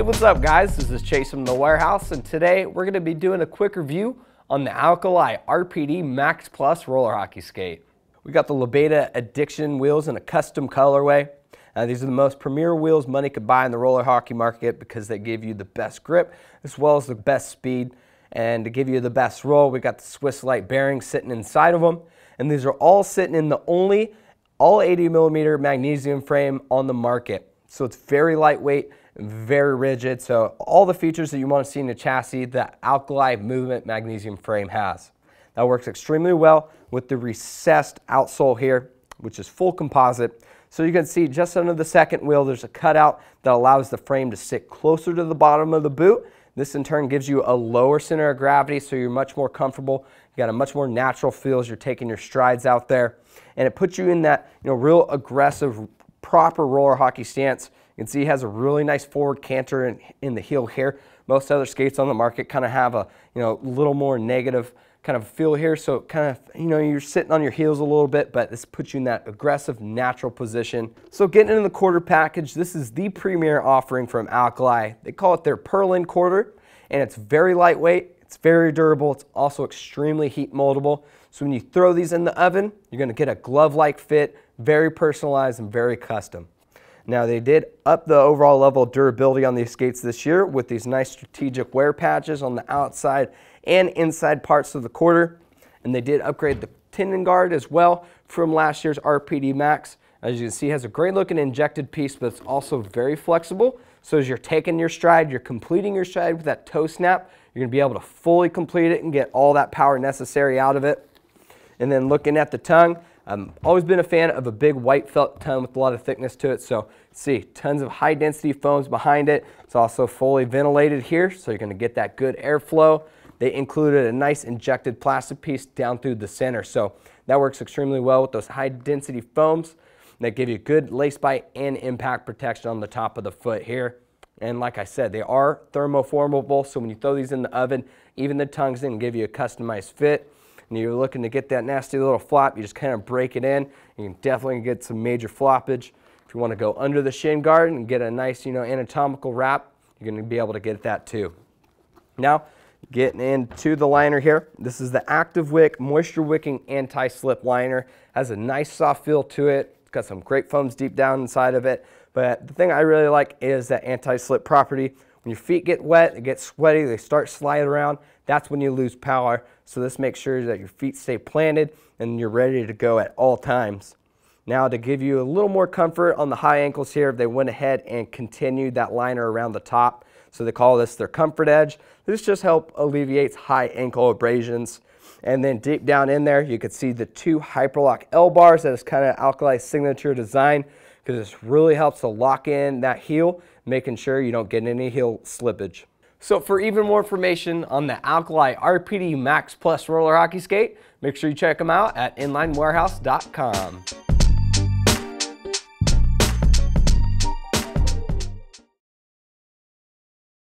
Hey, what's up guys? This is Chase from the warehouse and today we're going to be doing a quick review on the Alkali RPD Max Plus roller hockey skate. We got the Labeda Addiction wheels in a custom colorway. Uh, these are the most premier wheels money could buy in the roller hockey market because they give you the best grip as well as the best speed. And to give you the best roll, we got the Swiss Light bearings sitting inside of them. And these are all sitting in the only all 80 millimeter magnesium frame on the market. So it's very lightweight very rigid. So all the features that you want to see in a chassis that Alkali Movement magnesium frame has. That works extremely well with the recessed outsole here, which is full composite. So you can see just under the second wheel, there's a cutout that allows the frame to sit closer to the bottom of the boot. This in turn gives you a lower center of gravity, so you're much more comfortable. You got a much more natural feel as you're taking your strides out there. And it puts you in that you know, real aggressive, proper roller hockey stance you can see he has a really nice forward canter in, in the heel here. Most other skates on the market kind of have a you know little more negative kind of feel here. So kind of, you know, you're sitting on your heels a little bit, but this puts you in that aggressive, natural position. So getting into the quarter package, this is the premier offering from Alkali. They call it their Purlyn quarter, and it's very lightweight, it's very durable, it's also extremely heat moldable. So when you throw these in the oven, you're gonna get a glove-like fit, very personalized and very custom. Now they did up the overall level of durability on these skates this year with these nice strategic wear patches on the outside and inside parts of the quarter. And they did upgrade the tendon guard as well from last year's RPD Max. As you can see, it has a great looking injected piece, but it's also very flexible. So as you're taking your stride, you're completing your stride with that toe snap, you're gonna be able to fully complete it and get all that power necessary out of it. And then looking at the tongue, I've always been a fan of a big white felt tongue with a lot of thickness to it. So see, tons of high density foams behind it. It's also fully ventilated here, so you're gonna get that good airflow. They included a nice injected plastic piece down through the center. So that works extremely well with those high density foams that give you good lace bite and impact protection on the top of the foot here. And like I said, they are thermoformable, so when you throw these in the oven, even the tongues can give you a customized fit and you're looking to get that nasty little flop, you just kind of break it in. You can definitely get some major floppage. If you want to go under the shin guard and get a nice, you know, anatomical wrap, you're going to be able to get that too. Now, getting into the liner here. This is the Active Wick Moisture Wicking Anti-Slip Liner. Has a nice soft feel to it. It's got some great foams deep down inside of it. But the thing I really like is that anti-slip property. When your feet get wet, it gets sweaty, they start sliding around, that's when you lose power. So this makes sure that your feet stay planted and you're ready to go at all times. Now to give you a little more comfort on the high ankles here, they went ahead and continued that liner around the top. So they call this their comfort edge. This just help alleviates high ankle abrasions. And then deep down in there, you can see the two Hyperlock L bars that is kind of Alkali signature design because this really helps to lock in that heel, making sure you don't get any heel slippage. So for even more information on the Alkali RPD Max Plus roller hockey skate, make sure you check them out at inlinewarehouse.com.